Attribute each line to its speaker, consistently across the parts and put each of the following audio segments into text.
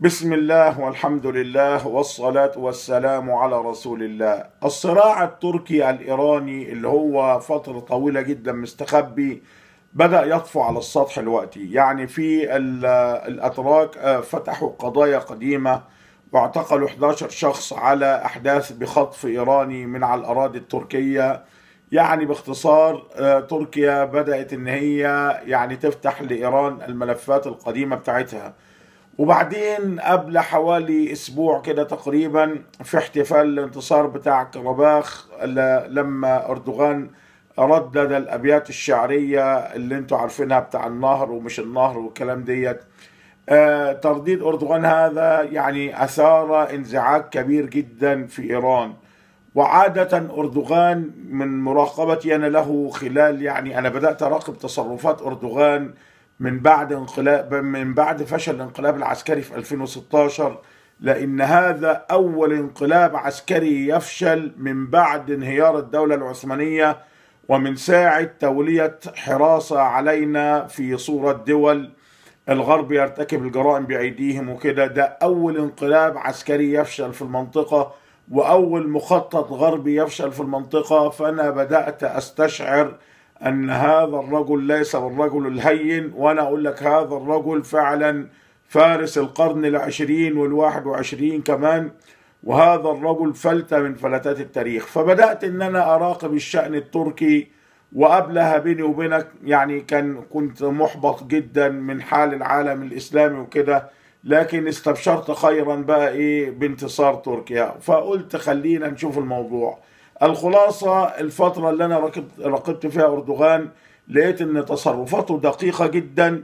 Speaker 1: بسم الله والحمد لله والصلاة والسلام على رسول الله الصراع التركي الإيراني اللي هو فترة طويلة جدا مستخبي بدأ يطفو على السطح الوقتي. يعني في ال- الأتراك آه، فتحوا قضايا قديمة واعتقلوا 11 شخص على أحداث بخطف إيراني من على الأراضي التركية. يعني باختصار آه، تركيا بدأت إن هي يعني تفتح لإيران الملفات القديمة بتاعتها. وبعدين قبل حوالي أسبوع كده تقريبا في احتفال الانتصار بتاع كرباخ لما أردوغان ردد الأبيات الشعرية اللي أنتوا عارفينها بتاع النهر ومش النهر والكلام ديت. آه، ترديد أردوغان هذا يعني أثار انزعاج كبير جدا في إيران. وعادة أردوغان من مراقبتي أنا له خلال يعني أنا بدأت أراقب تصرفات أردوغان من بعد انقلاب من بعد فشل الانقلاب العسكري في 2016 لأن هذا أول انقلاب عسكري يفشل من بعد انهيار الدولة العثمانية ومن ساعة تولية حراسة علينا في صورة دول الغرب يرتكب الجرائم بأيديهم وكده. ده أول انقلاب عسكري يفشل في المنطقة وأول مخطط غربي يفشل في المنطقة. فأنا بدأت أستشعر أن هذا الرجل ليس بالرجل الهين وأنا أقول لك هذا الرجل فعلا فارس القرن العشرين والواحد وعشرين كمان وهذا الرجل فلتة من فلتات التاريخ. فبدأت أن أنا أراقب الشأن التركي وقبلها بيني وبينك يعني كان كنت محبط جدا من حال العالم الإسلامي وكده لكن استبشرت خيرا بقى إيه بانتصار تركيا. فقلت خلينا نشوف الموضوع. الخلاصة الفترة اللي أنا راقبت, فيها أردوغان لقيت أن تصرفاته دقيقة جدا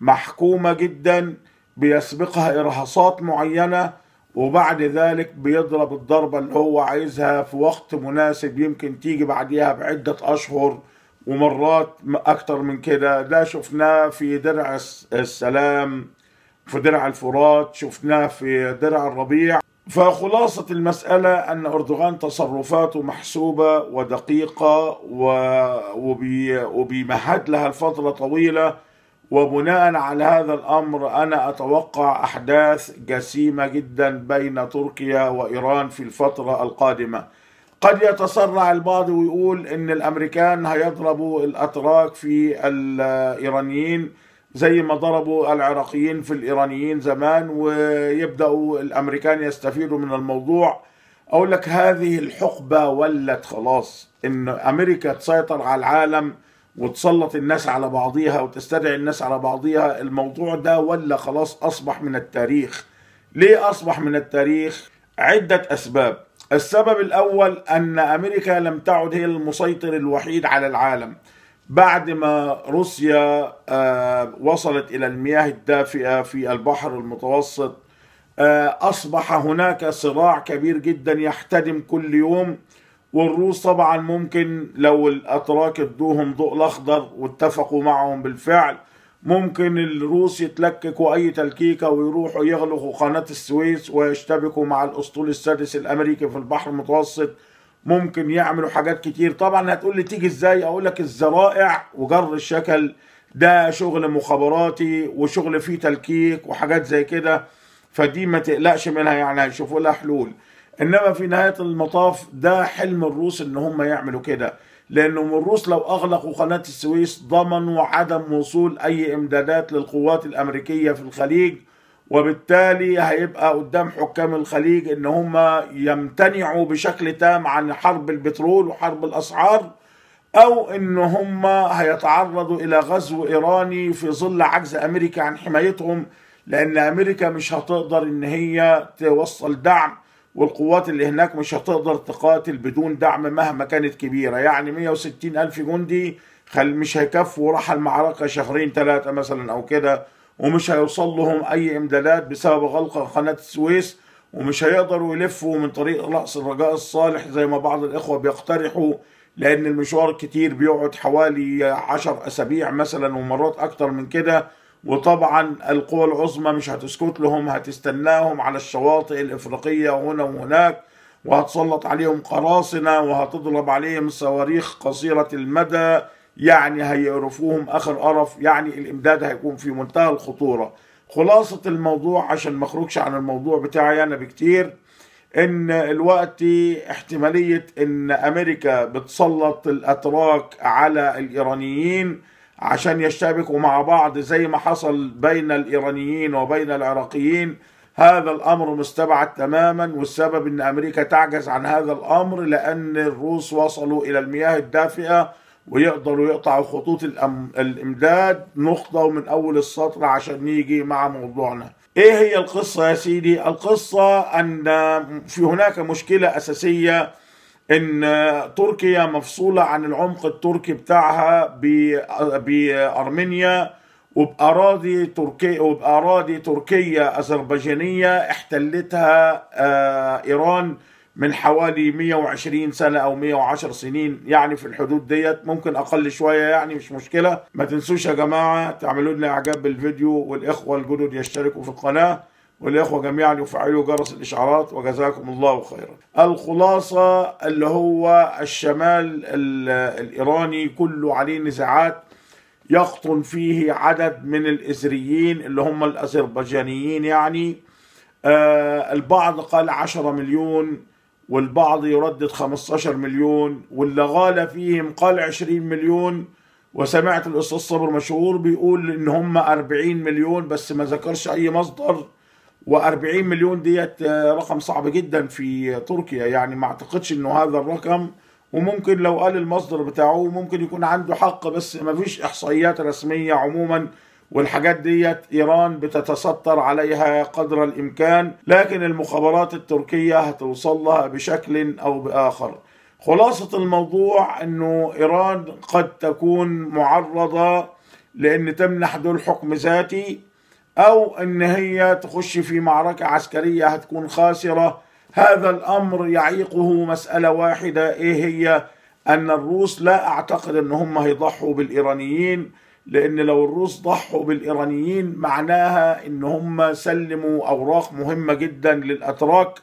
Speaker 1: محكومة جدا بيسبقها إرهاصات معينة وبعد ذلك بيضرب الضربة اللي هو عايزها في وقت مناسب يمكن تيجي بعديها بعدة أشهر ومرات أكتر من كده. ده شفناه في درع الس- السلام في درع الفرات شفناه في درع الربيع فخلاصة المسألة أن أردوغان تصرفاته محسوبة ودقيقة و- وبي وبيمهد لها لفترة طويلة وبناء على هذا الأمر أنا أتوقع أحداث جسيمة جدا بين تركيا وإيران في الفترة القادمة. قد يتسرع البعض ويقول إن الأمريكان هيضربوا الأتراك في الإيرانيين زي ما ضربوا العراقيين في الإيرانيين زمان ويبداوا الأمريكان يستفيدوا من الموضوع. أقول لك هذه الحقبة ولت خلاص. إن أمريكا تسيطر على العالم وتسلط الناس على بعضيها وتستدعي الناس على بعضيها الموضوع ده ولا خلاص أصبح من التاريخ. ليه أصبح من التاريخ؟ عدة أسباب. السبب الأول أن أمريكا لم تعد هي المسيطر الوحيد على العالم. بعد ما روسيا آه، وصلت إلى المياه الدافئة في البحر المتوسط آه، أصبح هناك صراع كبير جدا يحتدم كل يوم والروس طبعا ممكن لو الأتراك ادوهم ضوء الأخضر واتفقوا معهم بالفعل ممكن الروس يتلككوا أي تلكيكة ويروحوا يغلقوا قناة السويس ويشتبكوا مع الأسطول السادس الأمريكي في البحر المتوسط ممكن يعملوا حاجات كتير. طبعا هتقول لي تيجي إزاي؟ أقول لك الذرائع وجر الشكل. ده شغل مخابراتي وشغل فيه تلكيك وحاجات زي كده. فدي ما تقلقش منها يعني هيشوفوا لها حلول. إنما في نهاية المطاف ده حلم الروس إن هم يعملوا كده. لأنهم الروس لو أغلقوا قناة السويس ضمنوا عدم وصول أي إمدادات للقوات الأمريكية في الخليج. وبالتالي هيبقى قدام حكام الخليج إن هم يمتنعوا بشكل تام عن حرب البترول وحرب الأسعار أو إن هم هيتعرضوا إلى غزو إيراني في ظل عجز أمريكا عن حمايتهم لأن أمريكا مش هتقدر إن هي توصل دعم والقوات اللي هناك مش هتقدر تقاتل بدون دعم مهما كانت كبيرة. يعني 160 ألف جندي مش هيكفوا راح المعركة شهرين ثلاثة مثلا أو كده. ومش هيوصل لهم أي إمدادات بسبب غلق قناة السويس ومش هيقدروا يلفوا من طريق رأس الرجاء الصالح زي ما بعض الإخوة بيقترحوا لأن المشوار الكتير بيقعد حوالي عشر أسابيع مثلا ومرات أكتر من كده. وطبعا القوى العظمى مش هتسكت لهم هتستناهم على الشواطئ الإفريقية هنا وهناك وهتسلط عليهم قراصنة وهتضرب عليهم صواريخ قصيرة المدى. يعني هيعرفوهم آخر قرف يعني الإمداد هيكون في منتهى الخطورة. خلاصة الموضوع عشان ما أخرجش عن الموضوع بتاعي أنا بكتير إن الوقت احتمالية إن أمريكا بتسلط الأتراك على الإيرانيين عشان يشتبكوا مع بعض زي ما حصل بين الإيرانيين وبين العراقيين هذا الأمر مستبعد تماما والسبب إن أمريكا تعجز عن هذا الأمر لأن الروس وصلوا إلى المياه الدافئة ويقدروا يقطعوا خطوط الأم... الإمداد نقطة من أول السطر عشان نيجي مع موضوعنا. إيه هي القصة يا سيدي؟ القصة أن في هناك مشكلة أساسية إن تركيا مفصولة عن العمق التركي بتاعها بأرمينيا وبأراضي تركيا وبأراضي تركية أذربيجانية احتلتها آه إيران من حوالي 120 سنة أو 110 سنين يعني في الحدود ديت. ممكن أقل شوية يعني مش مشكلة. ما تنسوش يا جماعة تعملوا لنا إعجاب بالفيديو والإخوة الجدد يشتركوا في القناة والإخوة جميعا يفعلوا جرس الإشعارات وجزاكم الله خيرا. الخلاصة اللي هو الشمال الإيراني كله عليه نزاعات يقطن فيه عدد من الإزريين اللي هم الأذربيجانيين يعني. آه البعض قال 10 مليون والبعض يردد 15 مليون واللي غال فيهم قال 20 مليون. وسمعت الأستاذ صبر مشهور بيقول إن هم 40 مليون بس ما ذكرش أي مصدر. و40 مليون ديت رقم صعب جدا في تركيا. يعني ما أعتقدش إنه هذا الرقم. وممكن لو قال المصدر بتاعه ممكن يكون عنده حق بس ما فيش إحصائيات رسمية عموما والحاجات ديت إيران بتتستر عليها قدر الإمكان لكن المخابرات التركية هتوصل لها بشكل أو بآخر. خلاصة الموضوع إنه إيران قد تكون معرضة لأن تمنح دول حكم ذاتي أو إن هي تخش في معركة عسكرية هتكون خاسرة. هذا الأمر يعيقه مسألة واحدة إيه هي؟ أن الروس لا أعتقد ان هم هيضحوا بالإيرانيين. لأن لو الروس ضحوا بالإيرانيين معناها إن هم سلموا أوراق مهمة جدا للأتراك.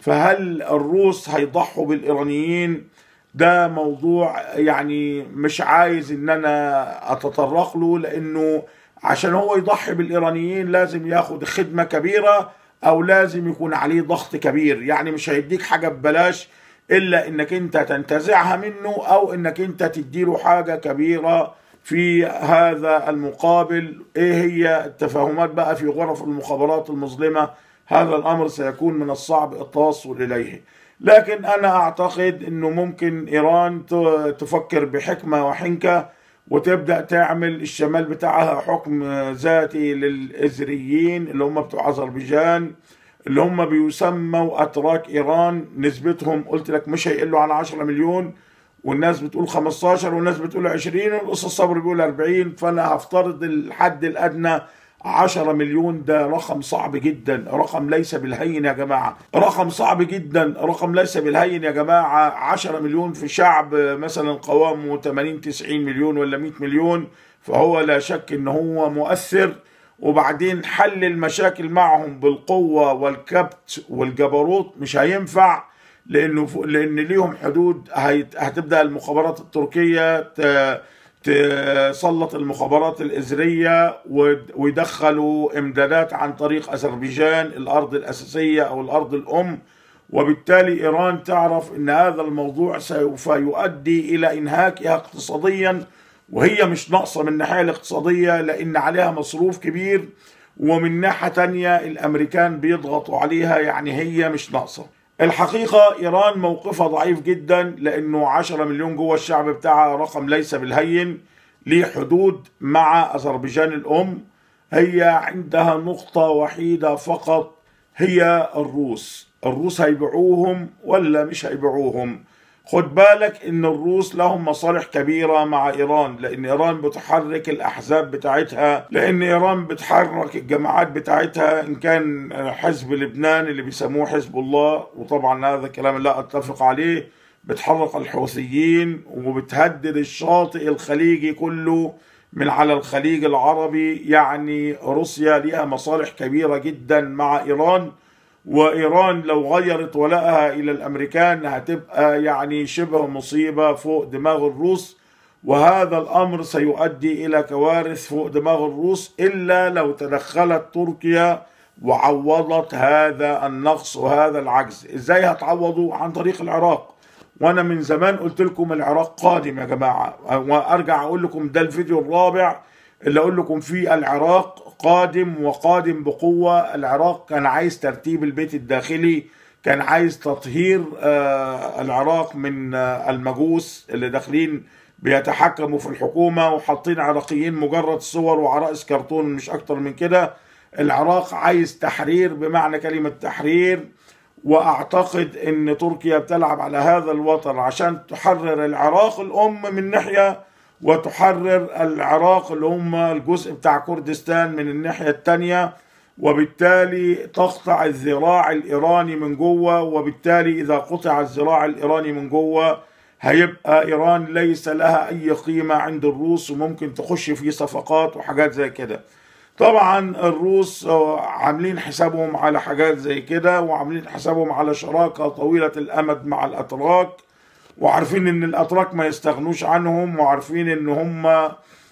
Speaker 1: فهل الروس هيضحوا بالإيرانيين؟ ده موضوع يعني مش عايز إن أنا أتطرق له لأنه عشان هو يضحي بالإيرانيين لازم ياخد خدمة كبيرة أو لازم يكون عليه ضغط كبير. يعني مش هيديك حاجة ببلاش إلا إنك أنت تنتزعها منه أو إنك أنت تديله حاجة كبيرة في هذا المقابل إيه هي التفاهمات بقى في غرف المخابرات المظلمة؟ هذا الأمر سيكون من الصعب التوصل إليه. لكن أنا أعتقد إنه ممكن إيران تفكر بحكمة وحنكة وتبدأ تعمل الشمال بتاعها حكم ذاتي للإزريين اللي هم بتوع أذربيجان اللي هم بيسموا أتراك إيران. نسبتهم قلت لك مش هيقلوا عن 10 مليون. والناس بتقول 15 والناس بتقول 20 والاستاذ صبري بيقول 40 فأنا هفترض الحد الأدنى 10 مليون ده رقم صعب جدا رقم ليس بالهين يا جماعة رقم صعب جدا رقم ليس بالهين يا جماعة 10 مليون في شعب مثلا قوامه 80 90 مليون ولا 100 مليون فهو لا شك إن هو مؤثر. وبعدين حل المشاكل معهم بالقوة والكبت والجبروت مش هينفع. لأنه لأن ليهم حدود هتبدأ المخابرات التركية تسلط المخابرات الإزرية ويدخلوا إمدادات عن طريق أذربيجان الأرض الأساسية أو الأرض الأم. وبالتالي إيران تعرف أن هذا الموضوع سوف يؤدي إلى إنهاكها اقتصاديا. وهي مش ناقصة من الناحية الاقتصادية لأن عليها مصروف كبير. ومن ناحية تانية الأمريكان بيضغطوا عليها يعني هي مش ناقصة. الحقيقة إيران موقفها ضعيف جدا لأنه 10 مليون جوة الشعب بتاعها رقم ليس بالهين ليه حدود مع أذربيجان الأم. هي عندها نقطة وحيدة فقط هي الروس. الروس هيبيعوهم ولا مش هيبيعوهم؟ خد بالك إن الروس لهم مصالح كبيرة مع إيران لأن إيران بتحرك الأحزاب بتاعتها لأن إيران بتحرك الجماعات بتاعتها إن كان حزب لبنان اللي بيسموه حزب الله وطبعا هذا كلام لا أتفق عليه بتحرك الحوثيين وبتهدد الشاطئ الخليجي كله من على الخليج العربي يعني روسيا لها مصالح كبيرة جدا مع إيران. وإيران لو غيرت ولائها إلى الأمريكان هتبقى يعني شبه مصيبة فوق دماغ الروس وهذا الأمر سيؤدي إلى كوارث فوق دماغ الروس إلا لو تدخلت تركيا وعوضت هذا النقص وهذا العجز. إزاي هتعوضوا عن طريق العراق؟ وأنا من زمان قلت لكم العراق قادم يا جماعة وأرجع أقول لكم ده الفيديو الرابع اللي أقول لكم فيه العراق قادم وقادم بقوة. العراق كان عايز ترتيب البيت الداخلي كان عايز تطهير آه العراق من آه المجوس اللي داخلين بيتحكموا في الحكومة وحاطين عراقيين مجرد صور وعرائس كرتون مش أكتر من كده. العراق عايز تحرير بمعنى كلمة تحرير. وأعتقد إن تركيا بتلعب على هذا الوتر عشان تحرر العراق الأم من ناحية وتحرر العراق اللي هم الجزء بتاع كردستان من الناحية الثانية وبالتالي تقطع الذراع الإيراني من جوه وبالتالي إذا قطع الذراع الإيراني من جوه هيبقى إيران ليس لها أي قيمة عند الروس وممكن تخش في صفقات وحاجات زي كده. طبعا الروس عاملين حسابهم على حاجات زي كده وعاملين حسابهم على شراكة طويلة الأمد مع الأتراك. وعارفين إن الأتراك ما يستغنوش عنهم وعارفين إن هم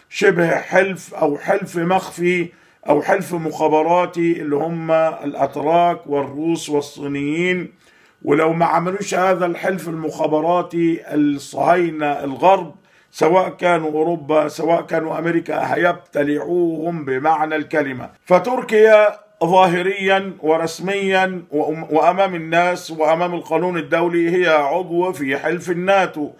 Speaker 1: شبه حلف أو حلف مخفي أو حلف مخابراتي اللي هم الأتراك والروس والصينيين. ولو ما عملوش هذا الحلف المخابراتي الصهاينة الغرب سواء كانوا أوروبا سواء كانوا أمريكا هيبتلعوهم بمعنى الكلمة. فتركيا ظاهريا ورسميا وأمام الناس وأمام القانون الدولي هي عضو في حلف الناتو.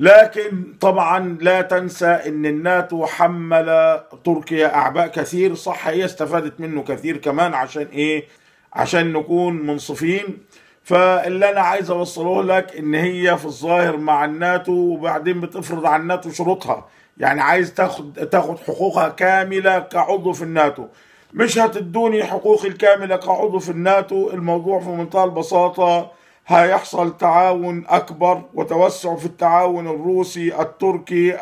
Speaker 1: لكن طبعا لا تنسى إن الناتو حمل تركيا أعباء كثير. صح هي استفادت منه كثير كمان عشان إيه؟ عشان نكون منصفين. فاللي أنا عايز أوصله لك إن هي في الظاهر مع الناتو وبعدين بتفرض على الناتو شروطها. يعني عايز تاخد تاخد حقوقها كاملة كعضو في الناتو. مش هتدوني حقوقي الكاملة كعضو في الناتو الموضوع في منتهى البساطة. هيحصل تعاون أكبر وتوسع في التعاون الروسي التركي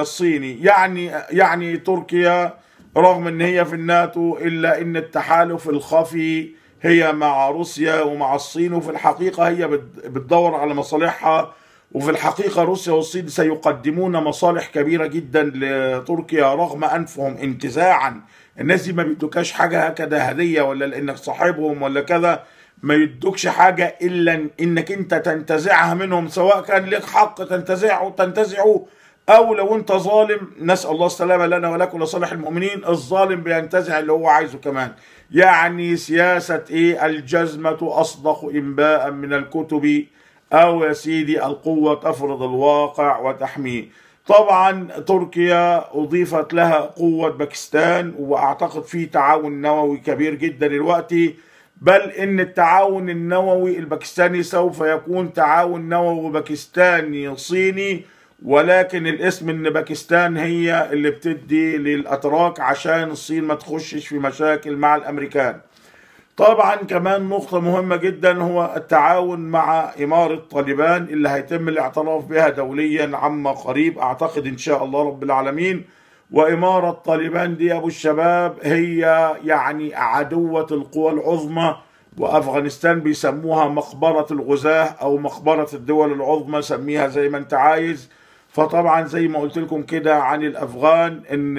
Speaker 1: الصيني. يعني يعني تركيا رغم إن هي في الناتو إلا إن التحالف الخفي هي مع روسيا ومع الصين وفي الحقيقة هي بتدور على مصالحها وفي الحقيقة روسيا والصين سيقدمون مصالح كبيرة جدا لتركيا رغم أنفهم انتزاعا. الناس دي ما بيدوكاش حاجة هكذا هدية ولا لأنك صاحبهم ولا كذا ما يدوكش حاجة إلا إنك أنت تنتزعها منهم سواء كان لك حق تنتزعه تنتزعه أو لو أنت ظالم نسأل الله السلامة لنا ولكم لصالح المؤمنين الظالم بينتزع اللي هو عايزه كمان. يعني سياسة إيه؟ الجزمة أصدق إنباء من الكتب أو يا سيدي القوة تفرض الواقع وتحميه طبعا تركيا أضيفت لها قوة باكستان وأعتقد في تعاون نووي كبير جدا دلوقتي. بل إن التعاون النووي الباكستاني سوف يكون تعاون نووي باكستاني صيني ولكن الاسم إن باكستان هي اللي بتدي للأتراك عشان الصين ما تخشش في مشاكل مع الأمريكان. طبعا كمان نقطة مهمة جدا هو التعاون مع إمارة طالبان اللي هيتم الاعتراف بها دوليا عما قريب. أعتقد إن شاء الله رب العالمين. وإمارة طالبان دي أبو الشباب هي يعني عدوة القوى العظمى وأفغانستان بيسموها مقبرة الغزاة أو مقبرة الدول العظمى سميها زي ما أنت عايز. فطبعا زي ما قلت لكم كده عن الأفغان إن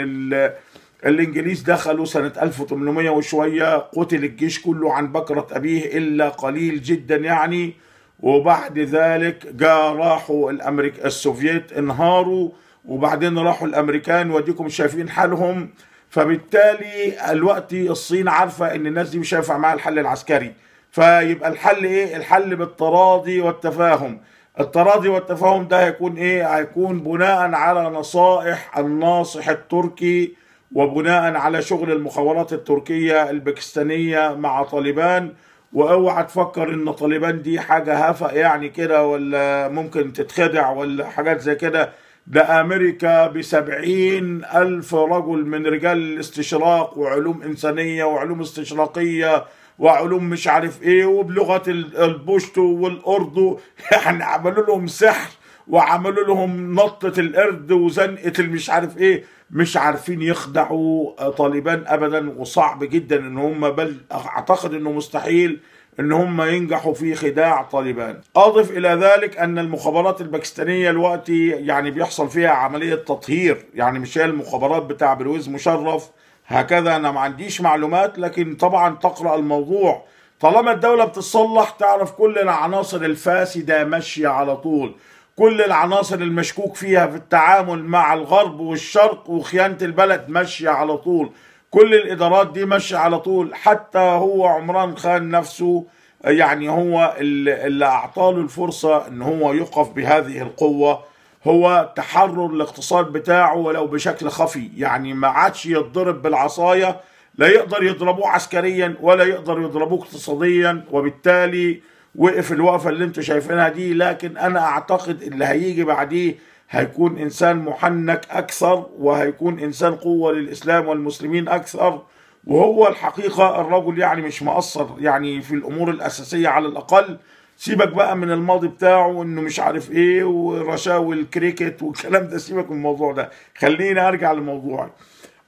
Speaker 1: الإنجليز دخلوا سنة 1800 وشوية قتل الجيش كله عن بكرة أبيه إلا قليل جدا يعني. وبعد ذلك جاء راحوا الامريك السوفييت انهاروا وبعدين راحوا الأمريكان. وديكم شايفين حالهم. فبالتالي الوقت الصين عارفة إن الناس دي مش هينفع معاها الحل العسكري. فيبقى الحل إيه؟ الحل بالتراضي والتفاهم. التراضي والتفاهم ده هيكون إيه؟ هيكون بناء على نصائح الناصح التركي وبناء على شغل المخابرات التركية الباكستانية مع طالبان. وأوعى تفكر إن طالبان دي حاجة هفق يعني كده ولا ممكن تتخدع ولا حاجات زي كده. ده أمريكا بسبعين ألف رجل من رجال الاستشراق وعلوم إنسانية وعلوم استشراقية وعلوم مش عارف إيه وبلغة البشتو والأردو. يعني عملوا لهم سحر وعملوا لهم نطة القرد وزنقة المش عارف إيه. مش عارفين يخدعوا طالبان ابدا وصعب جدا إن هم بل أعتقد إنه مستحيل إن هم ينجحوا في خداع طالبان. أضف إلى ذلك أن المخابرات الباكستانية دلوقتي يعني بيحصل فيها عملية تطهير يعني مش هي المخابرات بتاع برويز مشرف. هكذا أنا ما عنديش معلومات لكن طبعا تقرأ الموضوع. طالما الدولة بتتصلح تعرف كل العناصر الفاسدة ماشية على طول. كل العناصر المشكوك فيها في التعامل مع الغرب والشرق وخيانة البلد ماشية على طول. كل الإدارات دي ماشية على طول. حتى هو عمران خان نفسه يعني هو اللي اعطاله الفرصة إن هو يقف بهذه القوة. هو تحرر الاقتصاد بتاعه ولو بشكل خفي. يعني ما عادش يتضرب بالعصاية لا يقدر يضربوه عسكريا ولا يقدر يضربوه اقتصاديا. وبالتالي وقف الوقفة اللي أنتم شايفينها دي لكن أنا أعتقد اللي هيجي بعديه هيكون إنسان محنك أكثر وهيكون إنسان قوة للإسلام والمسلمين أكثر. وهو الحقيقة الرجل يعني مش مقصر يعني في الأمور الأساسية على الأقل. سيبك بقى من الماضي بتاعه إنه مش عارف إيه ورشاوي الكريكت والكلام ده سيبك من الموضوع ده. خليني أرجع لموضوعي.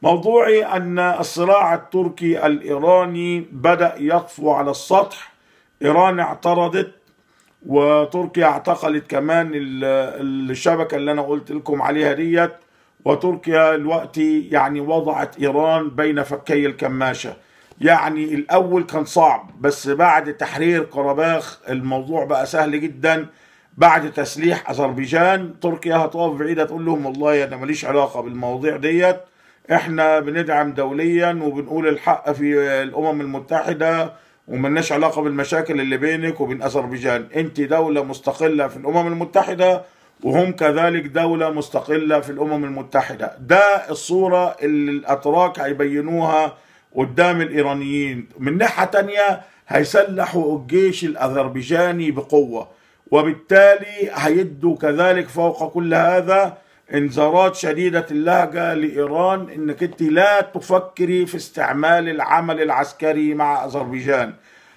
Speaker 1: موضوعي أن الصراع التركي الإيراني بدأ يطفو على السطح إيران اعترضت وتركيا اعتقلت كمان الشبكة اللي أنا قلت لكم عليها ديت وتركيا دلوقتي يعني وضعت إيران بين فكي الكماشة. يعني الأول كان صعب بس بعد تحرير قرباخ الموضوع بقى سهل جدا. بعد تسليح أذربيجان تركيا هتقف بعيدة تقول لهم والله أنا ماليش علاقة بالمواضيع ديت. إحنا بندعم دوليا وبنقول الحق في الأمم المتحدة وملناش علاقة بالمشاكل اللي بينك وبين أذربيجان. أنت دولة مستقلة في الأمم المتحدة وهم كذلك دولة مستقلة في الأمم المتحدة. ده الصورة اللي الأتراك هيبينوها قدام الإيرانيين. من ناحية تانية هيسلحوا الجيش الأذربيجاني بقوة وبالتالي هيدوا كذلك فوق كل هذا انذارات شديدة اللهجة لإيران إنك أنت لا تفكري في استعمال العمل العسكري مع أذربيجان.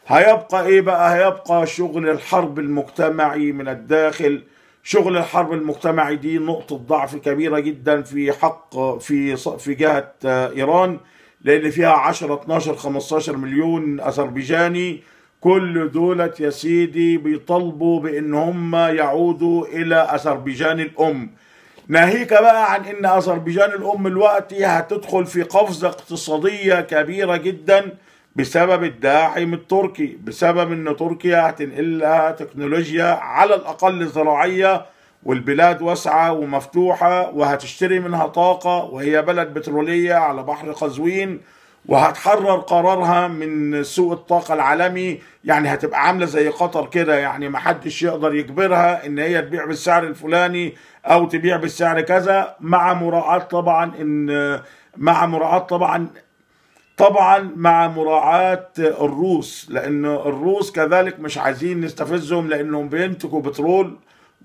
Speaker 1: هيبقى إيه بقى؟ هيبقى شغل الحرب المجتمعي من الداخل. شغل الحرب المجتمعي دي نقطة ضعف كبيرة جدا في حق في في جهة إيران لأن فيها 10 12 15 مليون أذربيجاني. كل دولة يا سيدي بيطالبوا بإن هم يعودوا إلى أذربيجان الأم. ناهيك بقى عن إن أذربيجان الأم دلوقتي هتدخل في قفزة اقتصادية كبيرة جدا بسبب الداعم التركي بسبب إن تركيا هتنقل لها تكنولوجيا على الأقل زراعية والبلاد واسعة ومفتوحة وهتشتري منها طاقة وهي بلد بترولية على بحر قزوين وهتحرر قرارها من سوق الطاقة العالمي. يعني هتبقى عاملة زي قطر كده يعني محدش يقدر يجبرها إن هي تبيع بالسعر الفلاني أو تبيع بالسعر كذا مع مراعاة طبعا إن مع مراعاة طبعا طبعا مع مراعاة الروس لأن الروس كذلك مش عايزين نستفزهم لأنهم بينتجوا بترول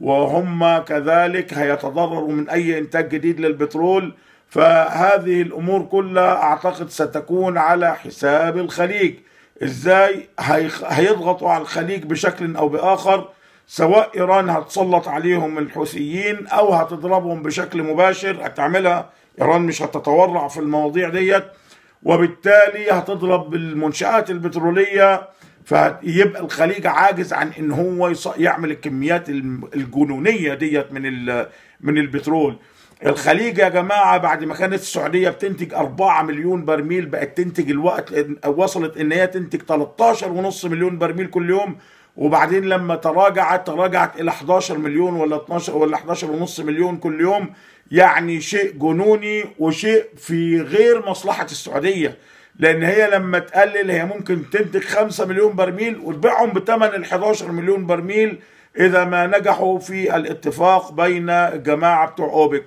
Speaker 1: وهم كذلك هيتضرروا من أي إنتاج جديد للبترول. فهذه الأمور كلها أعتقد ستكون على حساب الخليج. إزاي هيضغطوا على الخليج بشكل أو بآخر؟ سواء إيران هتسلط عليهم الحوثيين أو هتضربهم بشكل مباشر هتعملها. إيران مش هتتورع في المواضيع ديت وبالتالي هتضرب بالمنشآت البترولية فيبقى الخليج عاجز عن إن هو يعمل الكميات الجنونية ديت من من البترول. الخليج يا جماعة بعد ما كانت السعودية بتنتج 4 مليون برميل بقت تنتج الوقت وصلت إن هي تنتج 13 ونص مليون برميل كل يوم. وبعدين لما تراجعت تراجعت إلى 11 مليون ولا 12 ولا 11 ونص مليون كل يوم يعني شيء جنوني وشيء في غير مصلحة السعودية. لأن هي لما تقلل هي ممكن تنتج 5 مليون برميل وتبيعهم بثمن ال 11 مليون برميل إذا ما نجحوا في الاتفاق بين الجماعة بتوع أوبك.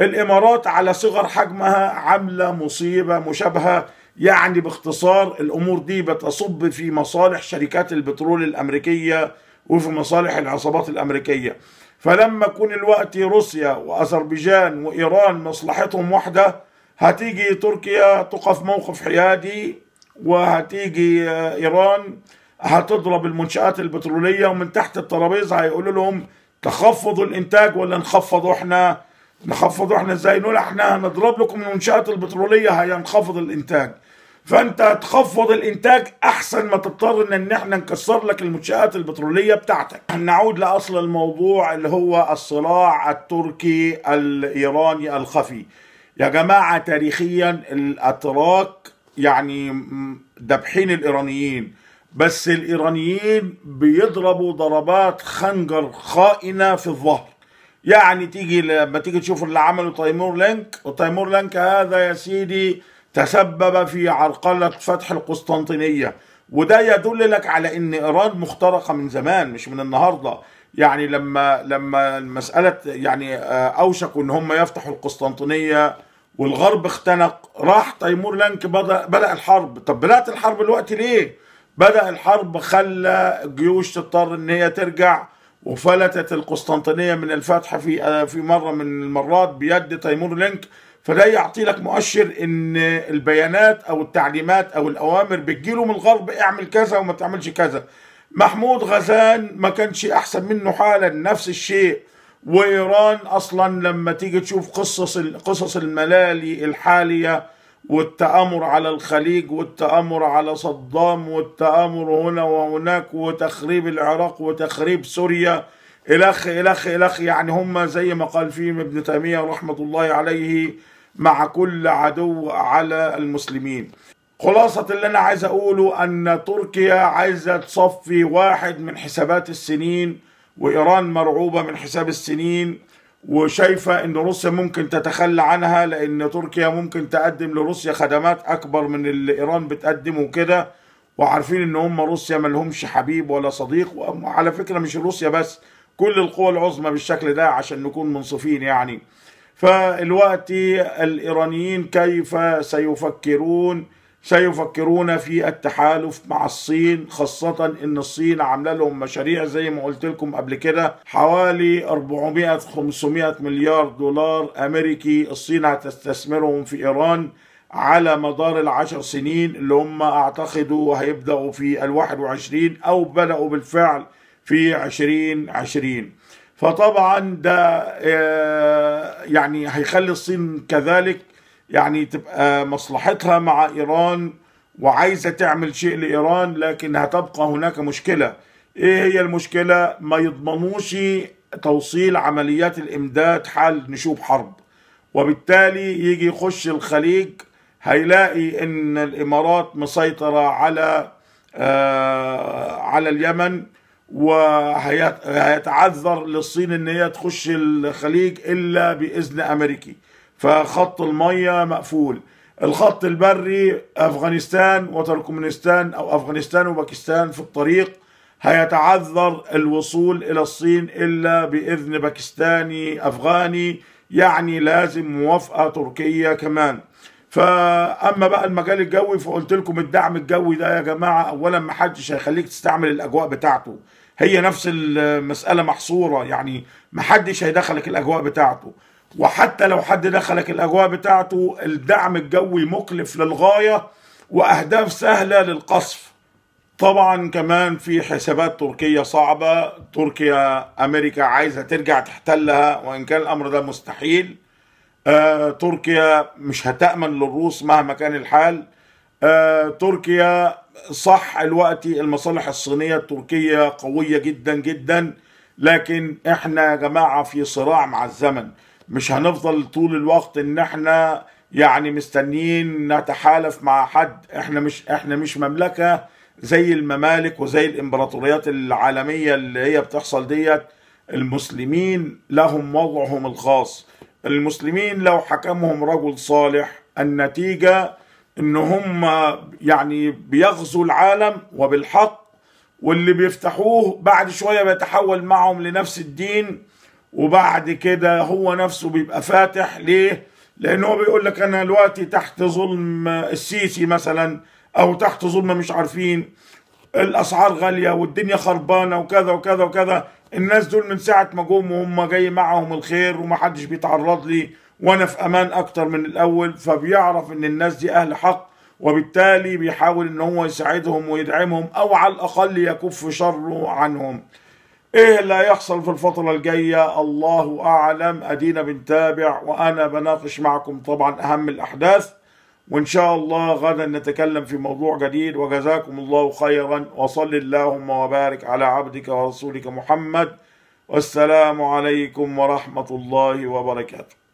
Speaker 1: الإمارات على صغر حجمها عاملة مصيبة مشابهة يعني باختصار الأمور دي بتصب في مصالح شركات البترول الأمريكية وفي مصالح العصابات الأمريكية. فلما يكون الوقت روسيا وأذربيجان وإيران مصلحتهم واحدة هتيجي تركيا تقف موقف حيادي وهتيجي إيران هتضرب المنشآت البترولية ومن تحت الترابيزة هيقولوا لهم تخفضوا الإنتاج ولا نخفضه إحنا؟ نخفضه إحنا إزاي؟ نقول إحنا هنضرب لكم المنشآت البترولية هينخفض الإنتاج. فانت تخفض الانتاج احسن ما تضطر ان إحنا نكسر لك المنشآت البترولية بتاعتك. نعود لأصل الموضوع اللي هو الصراع التركي الإيراني الخفي. يا جماعة تاريخيا الأتراك يعني دبحين الإيرانيين بس الإيرانيين بيضربوا ضربات خنجر خائنة في الظهر. يعني تيجي لما تيجي تشوف اللي عمله تيمور لينك وتيمور لينك هذا يا سيدي تسبب في عرقلة فتح القسطنطينية. وده يدل لك على إن إيران مخترقة من زمان مش من النهاردة. يعني لما لما المسألة يعني أوشكوا إن هم يفتحوا القسطنطينية والغرب اختنق راح تيمور لانك بدأ, بدأ الحرب. طب بدأت الحرب الوقت ليه؟ بدأ الحرب خلى الجيوش تضطر إن هي ترجع وفلتت القسطنطينية من الفتح في في مرة من المرات بيد تيمور لينك فده يعطي لك مؤشر إن البيانات أو التعليمات أو الأوامر بتجيله من الغرب اعمل كذا وما تعملش كذا. محمود غزان ما كانش أحسن منه حالا نفس الشيء. وإيران أصلا لما تيجي تشوف قصص قصص الملالي الحالية والتآمر على الخليج والتآمر على صدام والتآمر هنا وهناك وتخريب العراق وتخريب سوريا الخ الخ الخ يعني هم زي ما قال فيهم ابن تيمية رحمة الله عليه مع كل عدو على المسلمين. خلاصة اللي أنا عايز أقوله أن تركيا عايزة تصفي واحد من حسابات السنين وإيران مرعوبة من حساب السنين وشايفة أن روسيا ممكن تتخلى عنها لأن تركيا ممكن تقدم لروسيا خدمات أكبر من اللي إيران بتقدمه كده وعارفين أن هم روسيا ملهمش حبيب ولا صديق وعلى فكرة مش روسيا بس كل القوى العظمى بالشكل ده عشان نكون منصفين يعني. فالوقت الإيرانيين كيف سيفكرون؟ سيفكرون في التحالف مع الصين خاصة إن الصين عاملة لهم مشاريع زي ما قلت لكم قبل كده حوالي 400 500 مليار دولار أمريكي الصين هتستثمرهم في إيران على مدار العشر سنين اللي هم أعتقدوا هيبدأوا في الواحد وعشرين أو بدأوا بالفعل في عشرين عشرين. فطبعا ده يعني هيخلي الصين كذلك يعني تبقى مصلحتها مع إيران وعايزة تعمل شيء لإيران لكن هتبقى هناك مشكلة. إيه هي المشكلة؟ ما يضمنوش توصيل عمليات الإمداد حال نشوب حرب. وبالتالي يجي يخش الخليج هيلاقي إن الإمارات مسيطرة على آه على اليمن. وهيتعذر للصين إن هي تخش الخليج إلا بإذن أمريكي. فخط المية مقفول. الخط البري أفغانستان وتركمانستان أو أفغانستان وباكستان في الطريق. هيتعذر الوصول إلى الصين إلا بإذن باكستاني أفغاني يعني لازم موافقة تركية كمان. فأما بقى المجال الجوي فقلت لكم الدعم الجوي ده يا جماعة اولا ما حدش هيخليك تستعمل الأجواء بتاعته. هي نفس المسألة محصورة يعني ما حدش هيدخلك الأجواء بتاعته. وحتى لو حد دخلك الأجواء بتاعته الدعم الجوي مكلف للغاية وأهداف سهلة للقصف. طبعا كمان في حسابات تركية صعبة تركيا أمريكا عايزة ترجع تحتلها وإن كان الأمر ده مستحيل. آه تركيا مش هتأمن للروس مهما كان الحال. آه تركيا صح الوقت المصالح الصينية التركية قوية جدا جدا لكن إحنا يا جماعة في صراع مع الزمن. مش هنفضل طول الوقت إن إحنا يعني مستنيين نتحالف مع حد. إحنا مش إحنا مش مملكة زي الممالك وزي الإمبراطوريات العالمية اللي هي بتحصل ديت. المسلمين لهم وضعهم الخاص. المسلمين لو حكمهم رجل صالح النتيجة إن هم يعني بيغزوا العالم وبالحق واللي بيفتحوه بعد شوية بيتحول معهم لنفس الدين وبعد كده هو نفسه بيبقى فاتح. ليه؟ لأن هو بيقول لك أنا دلوقتي تحت ظلم السيسي مثلا أو تحت ظلم مش عارفين الأسعار غالية والدنيا خربانة وكذا وكذا وكذا. الناس دول من ساعة ما جم وهم جاي معهم الخير ومحدش بيتعرض لي. وأنا في أمان أكتر من الأول فبيعرف إن الناس دي أهل حق وبالتالي بيحاول إن هو يساعدهم ويدعمهم أو على الأقل يكف شره عنهم. إيه اللي هيحصل في الفترة الجاية؟ الله أعلم. أدينا بنتابع وأنا بناقش معكم طبعا أهم الأحداث. وإن شاء الله غدا نتكلم في موضوع جديد. وجزاكم الله خيرا. وصل اللهم وبارك على عبدك ورسولك محمد. والسلام عليكم ورحمة الله وبركاته.